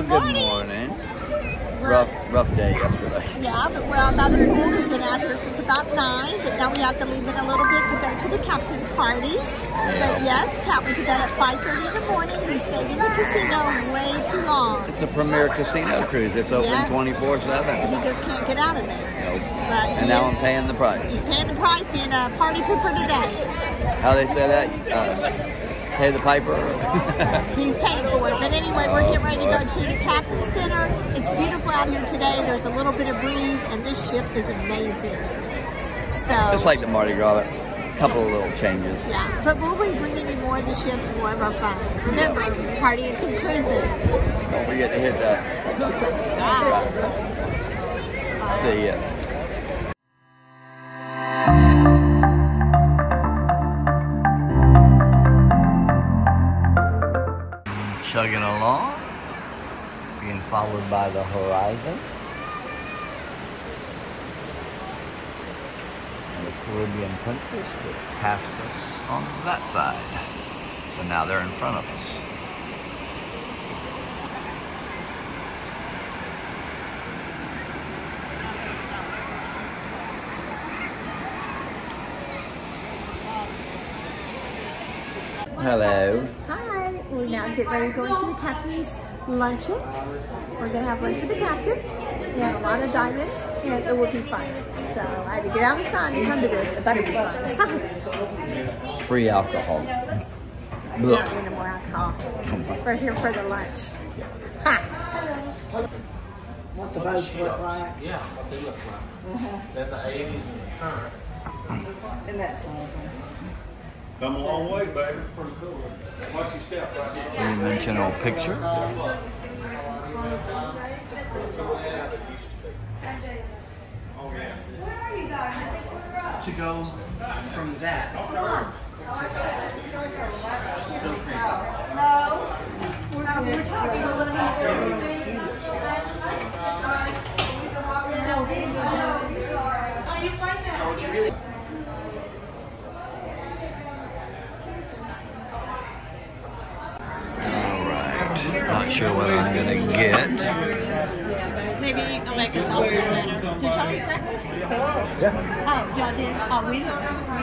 Well, Good morning. morning. Rough, rough day yesterday. Yeah, but we're out by the pool. We've been out here since about 9, but now we have to leave in a little bit to go to the captain's party. But yes, Cat went to bed at 5.30 in the morning. He stayed in the casino way too long. It's a premier casino cruise. It's open 24 7. He just can't get out of there. Nope. But And now I'm paying the price. paying the price, being a party pooper today. How they say that? Uh, pay the piper. He's paying for it. But anyway, we're getting ready to go to the captain's dinner. It's beautiful out here today. There's a little bit of breeze, and this ship is amazing. So Just like the Mardi Gras, a couple of little changes. Yeah, but will we bring any more of the ship more of our fun? Remember, party into cruises. Don't forget to hit that. See ya. Followed by the horizon. And the Caribbean Princess just passed us on that side. So now they're in front of us. Hello. Hi, we're now getting ready to go into the captain's luncheon. We're gonna have lunch with the captain. We have a lot of diamonds, and it will be fun. So I had to get out of the sun and come to this. It better be fun. Free alcohol. yeah, Look. we need more alcohol. We're here for the lunch. Ha! What the boats look like Yeah, what they look like. Mm-hmm. In the eighties and the current. in that song. Come a long way, baby. Pretty cool. Watch your step right there. Three-dimensional picture. Oh, yeah. To go from that. Not sure what I'm gonna get. Maybe you can make us something. Did y'all eat breakfast? Yeah. Oh, y'all did? Oh, we didn't. We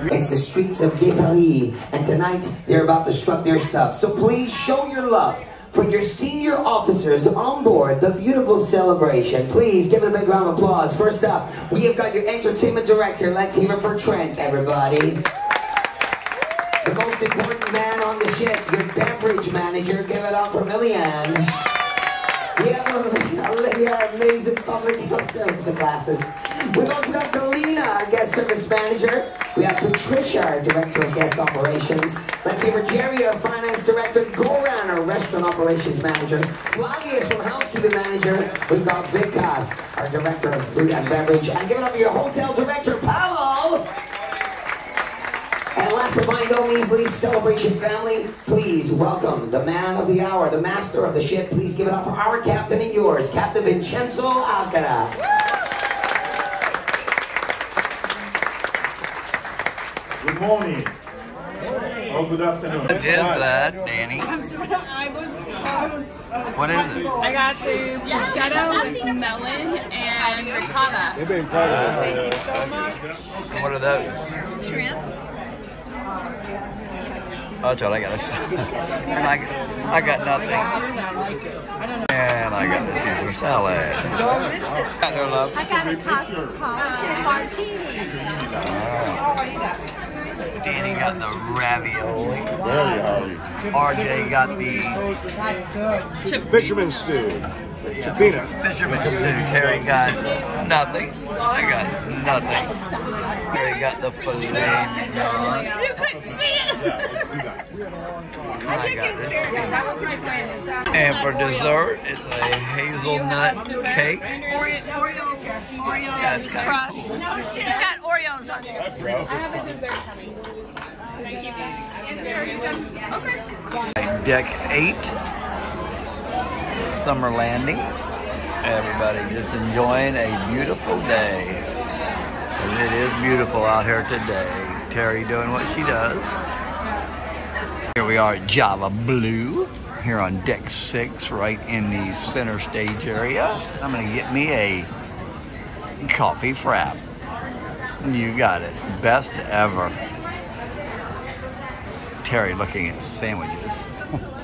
didn't. It's the streets of Gay Paris, and tonight they're about to strut their stuff. So please show your love for your senior officers on board the beautiful celebration. Please give it a big round of applause. First up, we have got your entertainment director. Let's hear it for Trent, everybody. The most important man on the ship, your beverage manager. Give it up for Millian. We have Olivia, amazing public health service classes. We've also got Galina, our guest service manager. We have Patricia, our director of guest operations. Let's hear for Jerry, our finance director. Goran, our restaurant operations manager. Flavius from housekeeping manager. We've got Vikas, our director of food and beverage. And give it up for your hotel director, Pavel. And last but by no means least, Celebration family, please welcome the man of the hour, the master of the ship. Please give it up for our captain and yours, Captain Vincenzo Alcaraz. Good morning. Oh, good afternoon. What is that, Danny? I was, I was, What is it? I got the prosciutto with melon and ricotta. Thank you so much. What are those? Shrimp. Oh, that's I got. and I, I got nothing. And I got the Caesar salad. Don't miss it. Got no love. I got a cosmopolitan martini. Danny got the ravioli. Very. RJ got the Fisherman stew. Cioppino. fisherman stew. Terry got nothing. I got nothing. Terry got the filet mignon. You couldn't see it. Oh I got it. That was my plan. And for dessert, it's a hazelnut cake. Oreo, Oreo, Oreo That's got- crust. It's got Oreos on it. I have a dessert coming. Thank you. Okay. Deck 8, Summer Landing. Everybody just enjoying a beautiful day. And it is beautiful out here today. Terry doing what she does. Here we are at Java Blue. here on deck six, right in the center stage area. I'm gonna get me a coffee frap. You got it. Best ever. Terry looking at sandwiches.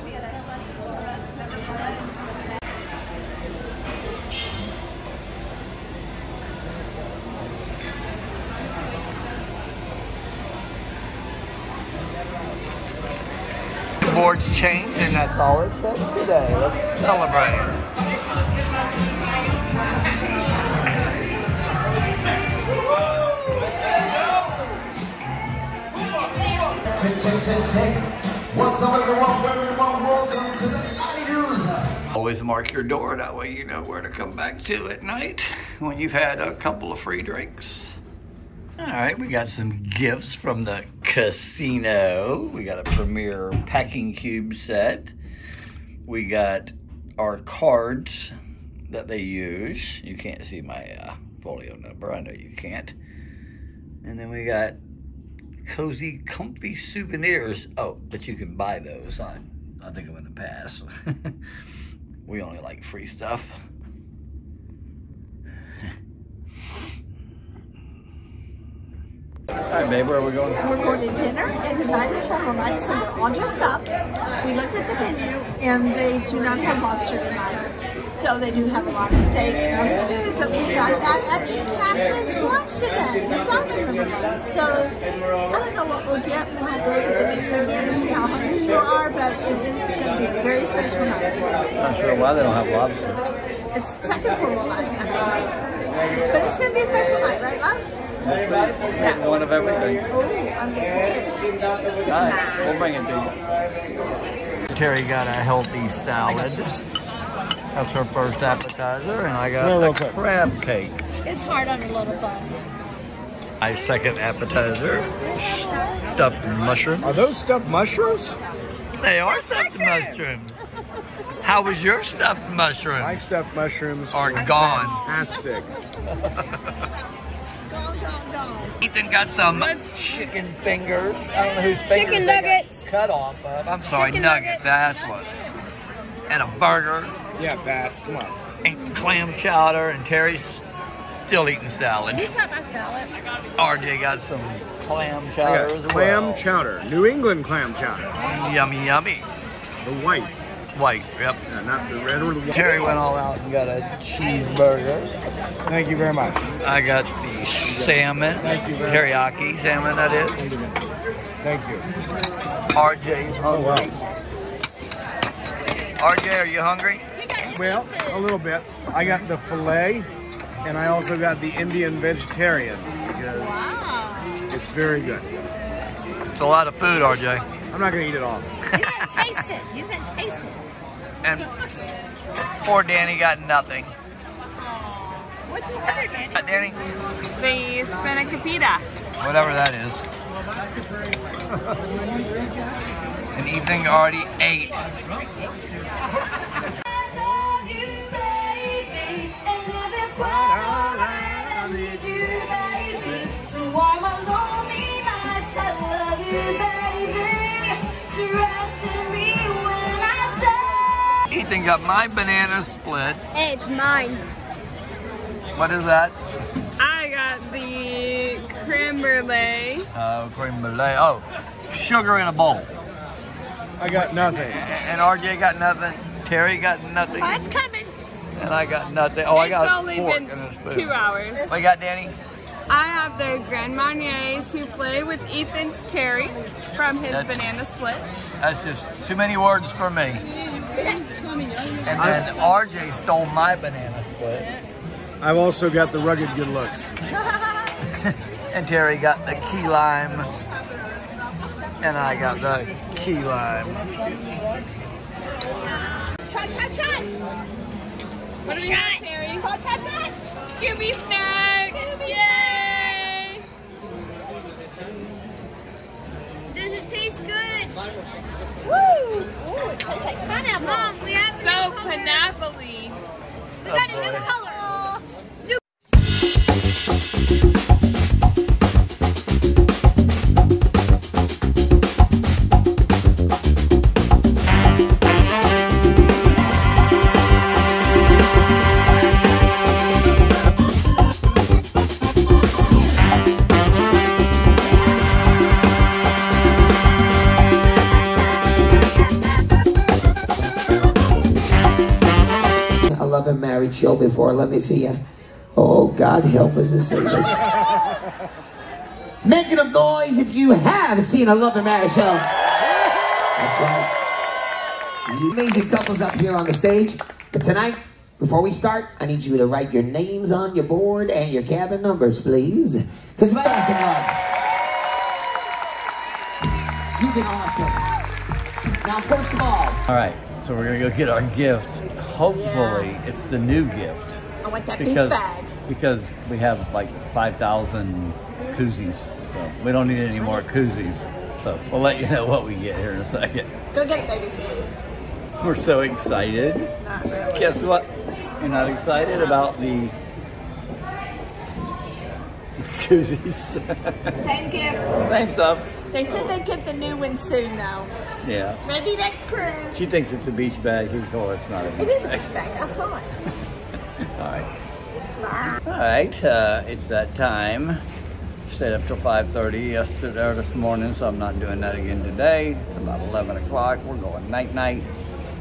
The board's changed and that's all it says today. Let's celebrate. Check, check, check, check. What's up, everyone? Everyone, welcome to the Night News. Always mark your door, that way you know where to come back to at night when you've had a couple of free drinks. All right, we got some gifts from the casino. We got a Premier packing cube set. We got our cards that they use. You can't see my uh, folio number, I know you can't. And then we got cozy, comfy souvenirs. Oh, but you can buy those. I, I think I'm gonna pass. we only like free stuff. All right, babe, where are we going? We're going to dinner, and tonight is formal night, so we're all dressed up. We looked at the menu, and they do not have lobster tonight. So they do have a lot of steak and other food, but we got that at the captain's lunch today, the dining room. So I don't know what we'll get. We'll have to look at the menu again and see how hungry you are, but it is going to be a very special night. Not sure why they don't have lobster. It's second formal night, I think. But it's going to be a special night, right, love? Getting one of everything. Oh, I'm getting. All right, we'll bring it to you. Terry got a healthy salad. That's her first appetizer, and I got a crab cake. It's hard on a little bun. My second appetizer, stuffed mushroom. Are those stuffed mushrooms? They are stuffed mushrooms. How was your stuffed mushroom? My stuffed mushrooms Are gone. fantastic. Ethan got some chicken fingers. I don't know whose fingers Chicken they got nuggets. cut off of. I'm sorry, Chicken nuggets. nuggets. That's what. And a burger, Yeah, Pat, come on. and clam chowder, and Terry's still eating salad. You got my salad. RJ got some clam chowder got as clam chowder. New England clam chowder. Yummy, yummy. The white. White, yep. Uh, not the red or the white. Terry went all out and got a cheeseburger. Thank you very much. I got the salmon, Thank you very teriyaki salmon that is. Thank you. RJ's Oh, hungry. wow. RJ, are you hungry? Well, a little bit. I got the filet, and I also got the Indian vegetarian because it's very good. It's a lot of food, RJ. I'm not gonna eat it all. He's gonna taste it. He's gonna taste it. And poor Danny got nothing. What's you order, Danny? Uh, Danny, The spanakopita. whatever that is. and Ethan already ate. Ethan got my banana split. Hey, it's mine. What is that? I got the creme brulee. Uh, creme brulee. Oh, sugar in a bowl. I got nothing. And RJ got nothing. Terry got nothing. Oh, it's coming. And I got nothing. Oh, I got it's a only fork been and two hours. What you got, Danny? I have the Grand Marnier souffle with Ethan's cherry from his That's- banana split. That's just too many words for me. And then RJ stole my banana split. I've also got the rugged good looks. And Terry got the key lime. And I got the key lime. Shot, shot, shot. What do we got, Terry? Shot, shot, shot. Scooby snack! Show before. Let me see you. Oh, God help us and save us. Make enough noise if you have seen a Love and Marriage show. That's right. Amazing couples up here on the stage. But tonight, before we start, I need you to write your names on your board and your cabin numbers, please. Because my awesome love. You've been awesome. Now, first of all, All right, so we're gonna go get our gift. Hopefully, it's the new gift. I want that because beach bag. because we have like 5,000 koozies, so we don't need any more koozies. So we'll let you know what we get here in a second. Go get it, baby. We're so excited. Not really. Guess what? You're not excited about the koozies. Same gifts. Same stuff. They said they'd get the new one soon, though. Yeah. Maybe next cruise. She thinks it's a beach bag. He told her it's not a It beach is a bag. beach bag. I saw it. All right. All right, uh, it's that time. Stayed up till 5.30 yesterday or this morning, so I'm not doing that again today. It's about 11 o'clock. We're going night-night.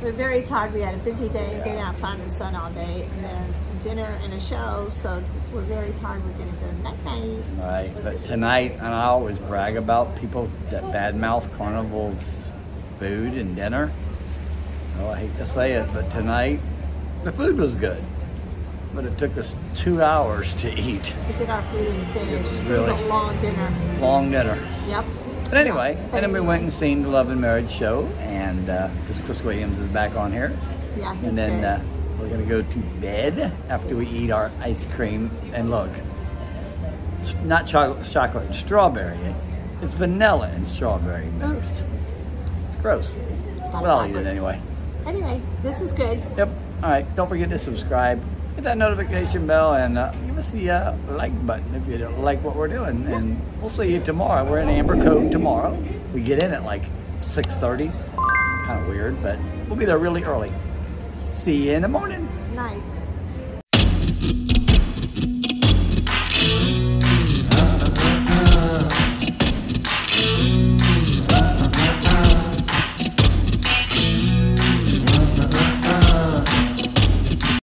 We're very tired. We had a busy day, being outside in the sun all day, and then dinner and a show. So we're very tired. We're going to go night night. Right, but tonight, and I always brag about people that badmouth Carnival's food and dinner. Oh, I hate to say it, but tonight, the food was good. But it took us two hours to eat. to get our food and finish. It Really? was a long dinner. Long dinner. Yep. But anyway, and then we went and seen the Love and Marriage show, and because Chris Williams is back on here, Yeah, he's and then good. uh, we're gonna go to bed after we eat our ice cream. And look, not chocolate, chocolate and strawberry. It's vanilla and strawberry mixed. It's gross, but I'll eat it anyway. Anyway, this is good. Yep. All right. Don't forget to subscribe, hit that notification bell, and uh, give us the uh, like button if you don't like what we're doing. And we'll see you tomorrow. We're in Amber Cove tomorrow. We get in at like 6:30. Kind of weird, but we'll be there really early. See you in the morning. Night.